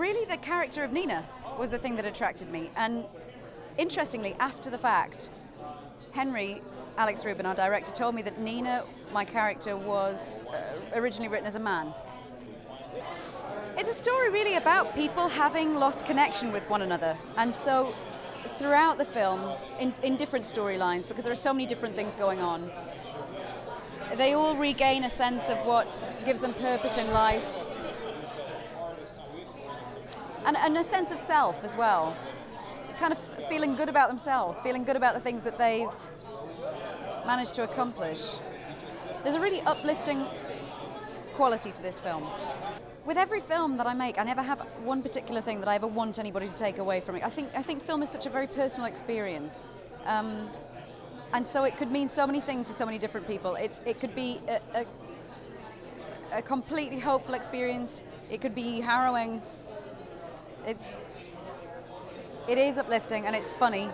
really the character of Nina was the thing that attracted me. And interestingly, after the fact, Henry, Alex Rubin, our director, told me that Nina, my character, was uh, originally written as a man. It's a story really about people having lost connection with one another. And so throughout the film, in, in different storylines, because there are so many different things going on, they all regain a sense of what gives them purpose in life and, and a sense of self as well. Kind of feeling good about themselves, feeling good about the things that they've managed to accomplish. There's a really uplifting quality to this film. With every film that I make, I never have one particular thing that I ever want anybody to take away from it. I think, I think film is such a very personal experience. Um, and so it could mean so many things to so many different people. It's, it could be a, a, a completely hopeful experience. It could be harrowing. It's, it is uplifting and it's funny